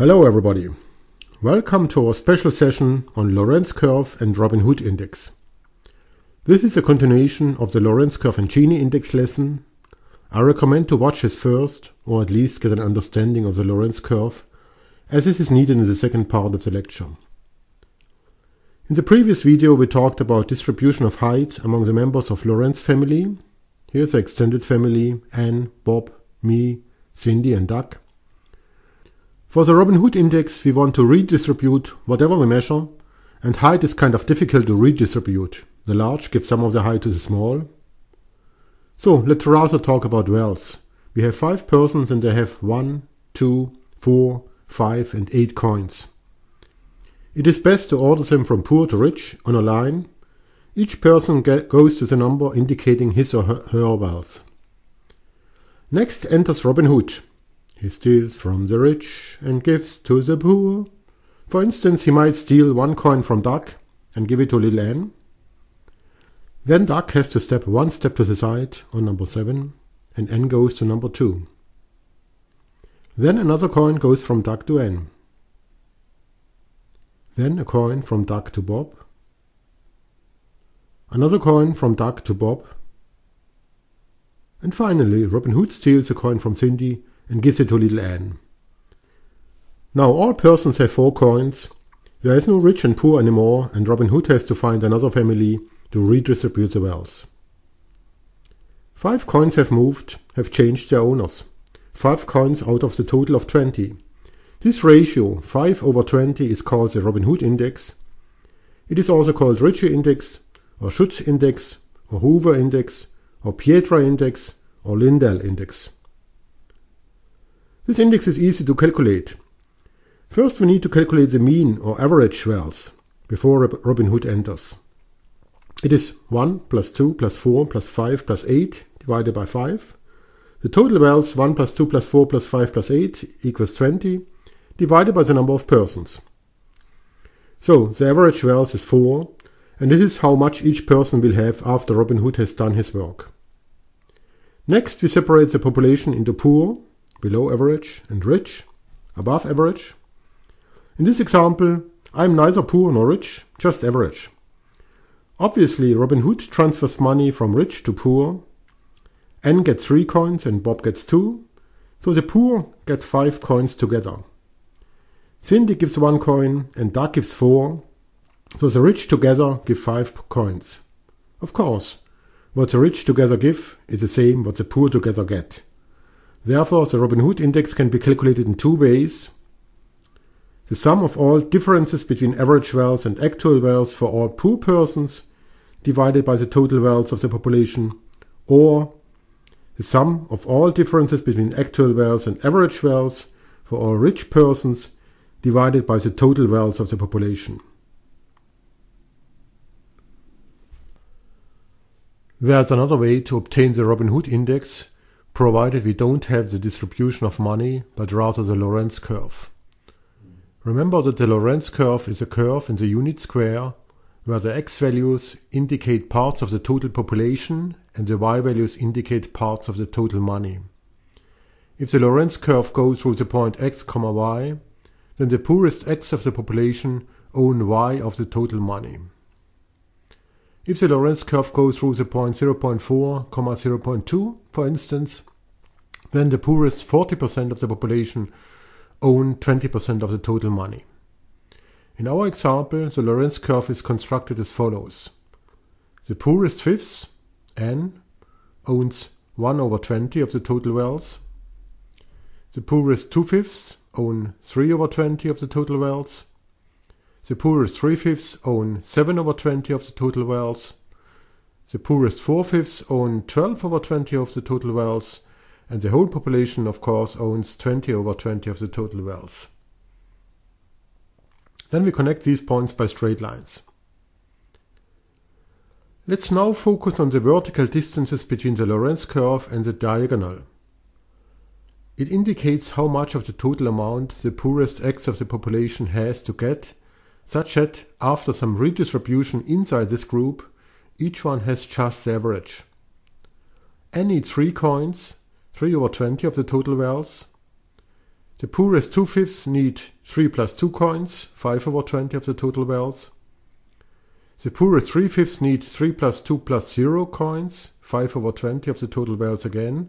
Hello everybody. Welcome to our special session on Lorenz curve and Robin Hood index. This is a continuation of the Lorenz curve and Gini index lesson. I recommend to watch this first or at least get an understanding of the Lorenz curve as this is needed in the second part of the lecture. In the previous video we talked about distribution of height among the members of Lorenz family. Here's the extended family, Anne, Bob, me, Cindy and Doug. For the Robin Hood index, we want to redistribute whatever we measure, and height is kind of difficult to redistribute. The large gives some of the height to the small. So let's rather talk about wealth. We have five persons and they have one, two, four, five and eight coins. It is best to order them from poor to rich on a line. Each person goes to the number indicating his or her wealth. Next enters Robin Hood. He steals from the rich and gives to the poor. For instance, he might steal one coin from Doug and give it to little Anne. Then Doug has to step one step to the side on number 7 and Anne goes to number 2. Then another coin goes from Doug to Anne. Then a coin from Doug to Bob. Another coin from Doug to Bob. And finally, Robin Hood steals a coin from Cindy and gives it to little Anne. Now all persons have four coins. There is no rich and poor anymore, and Robin Hood has to find another family to redistribute the wealth. Five coins have moved, have changed their owners. Five coins out of the total of 20. This ratio, 5 over 20, is called the Robin Hood index. It is also called Ricci index, or Schutz index, or Hoover index, or Pietra index, or Lindell index. This index is easy to calculate. First we need to calculate the mean or average wealth before Robin Hood enters. It is 1 plus 2 plus 4 plus 5 plus 8 divided by 5. The total wealth 1 plus 2 plus 4 plus 5 plus 8 equals 20 divided by the number of persons. So the average wealth is 4 and this is how much each person will have after Robin Hood has done his work. Next we separate the population into poor, below average, and rich, above average. In this example, I am neither poor nor rich, just average. Obviously, Robin Hood transfers money from rich to poor. Anne gets three coins and Bob gets two, so the poor get five coins together. Cindy gives one coin and Doug gives four, so the rich together give five coins. Of course, what the rich together give is the same what the poor together get. Therefore, the Robin Hood index can be calculated in two ways. The sum of all differences between average wealth and actual wealth for all poor persons divided by the total wealth of the population, or the sum of all differences between actual wealth and average wealth for all rich persons divided by the total wealth of the population. There's another way to obtain the Robin Hood index provided we don't have the distribution of money, but rather the Lorenz curve. Remember that the Lorenz curve is a curve in the unit square where the x values indicate parts of the total population and the y values indicate parts of the total money. If the Lorenz curve goes through the point x, y, then the poorest x of the population own y of the total money. If the Lorenz curve goes through the point 0.4, comma 0.2, for instance, then the poorest 40% of the population own 20% of the total money. In our example, the Lorenz curve is constructed as follows. The poorest fifth, Anne, owns 1 over 20 of the total wealth. The poorest 2 fifths own 3 over 20 of the total wealth. The poorest 3 fifths own 7 over 20 of the total wealth. The poorest 4 fifths own 12 over 20 of the total wealth. And the whole population, of course, owns 20 over 20 of the total wealth. Then we connect these points by straight lines. Let's now focus on the vertical distances between the Lorenz curve and the diagonal. It indicates how much of the total amount the poorest X of the population has to get such that after some redistribution inside this group, each one has just the average. Any 3 coins, 3 over 20 of the total wealth. The poorest two-fifths need 3 plus 2 coins, 5 over 20 of the total wealth. The poorest three-fifths need 3 plus 2 plus 0 coins, 5 over 20 of the total wealth again.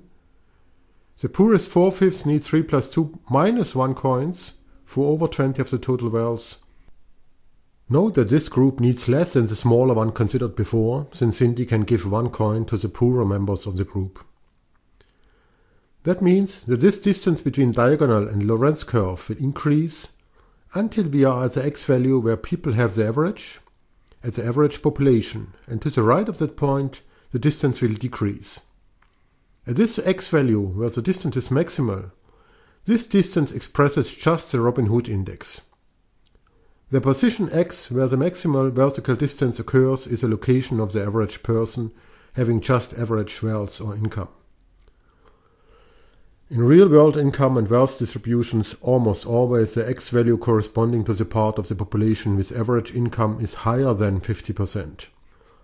The poorest four-fifths need 3 plus 2 minus 1 coins, 4 over 20 of the total wealth. Note that this group needs less than the smaller one considered before, since Cindy can give one coin to the poorer members of the group. That means that this distance between diagonal and Lorenz curve will increase until we are at the x value where people have the average, at the average population, and to the right of that point the distance will decrease. At this x value, where the distance is maximal, this distance expresses just the Robin Hood index. The position x where the maximal vertical distance occurs is a location of the average person having just average wealth or income. In real-world income and wealth distributions, almost always the x value corresponding to the part of the population with average income is higher than 50%.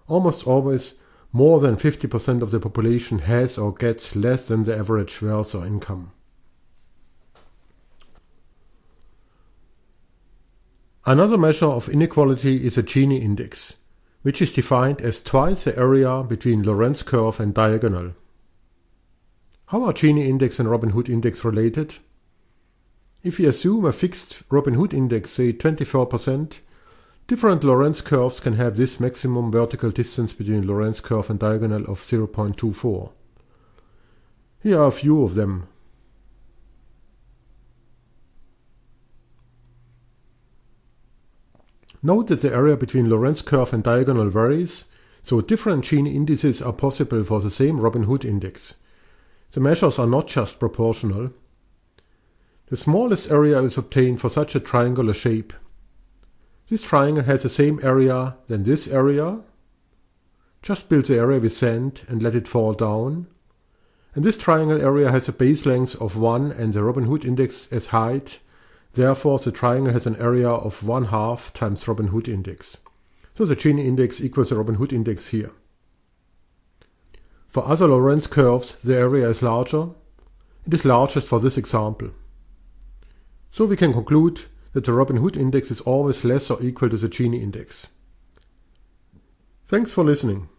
Almost always, more than 50% of the population has or gets less than the average wealth or income. Another measure of inequality is a Gini index, which is defined as twice the area between Lorenz curve and diagonal. How are Gini index and Robin Hood index related? If we assume a fixed Robin Hood index, say 24%, different Lorenz curves can have this maximum vertical distance between Lorenz curve and diagonal of 0.24. Here are a few of them. Note that the area between Lorenz curve and diagonal varies, so different Gini indices are possible for the same Robin Hood index. The measures are not just proportional. The smallest area is obtained for such a triangular shape. This triangle has the same area than this area. Just build the area with sand and let it fall down. And this triangle area has a base length of 1 and the Robin Hood index as height. Therefore, the triangle has an area of 1 half times Robin Hood index. So the Gini index equals the Robin Hood index here. For other Lorenz curves, the area is larger. It is largest for this example. So we can conclude that the Robin Hood index is always less or equal to the Gini index. Thanks for listening.